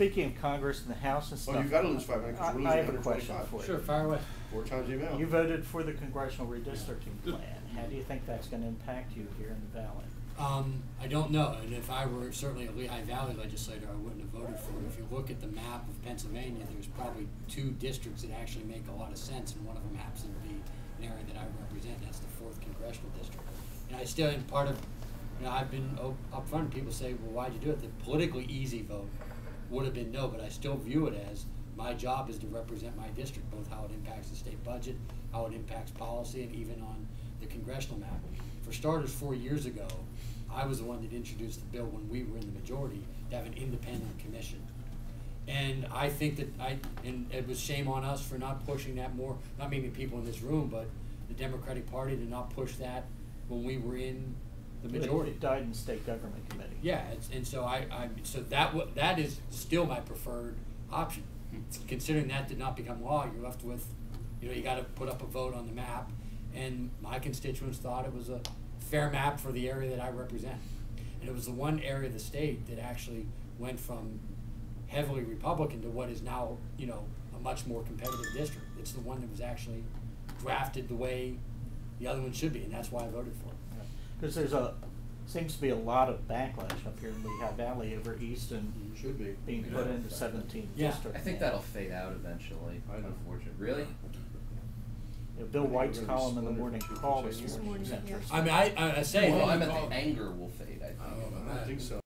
Speaking of Congress and the House and stuff. Oh, you gotta lose five hundred, cause we're I- I have a question for you. Sure, fire away. Four times the amount. You voted for the congressional redistricting plan. How do you think that's gonna impact you here in the valley? Um, I don't know, and if I were certainly a Lehigh Valley legislator, I wouldn't have voted for it. If you look at the map of Pennsylvania, there's probably two districts that actually make a lot of sense, and one of them happens to be an area that I represent, that's the fourth congressional district. And I still, and part of, you know, I've been up upfront, people say, well, why'd you do it? The politically easy vote would have been no, but I still view it as, my job is to represent my district, both how it impacts the state budget, how it impacts policy, and even on the congressional map. For starters, four years ago, I was the one that introduced the bill when we were in the majority to have an independent commission. And I think that I, and it was shame on us for not pushing that more, not maybe people in this room, but the Democratic Party did not push that when we were in the majority. It died in state government committee. Yeah, it's, and so I, I, so that wa- that is still my preferred option. Hmm. Considering that did not become law, you're left with, you know, you gotta put up a vote on the map. And my constituents thought it was a fair map for the area that I represent. And it was the one area of the state that actually went from heavily Republican to what is now, you know, a much more competitive district. It's the one that was actually drafted the way the other one should be, and that's why I voted for it. Because there's a, seems to be a lot of backlash up here in Lehigh Valley over Easton Should be. being put into seventeenth Yeah. district. I think that'll fade out eventually, I know. unfortunately. Really? You know, Bill I think White's we're column in the morning call this morning was Morning, yeah. interesting. I mean, I, I I say. Well, hey, I meant the anger will fade, I think. I don't think so.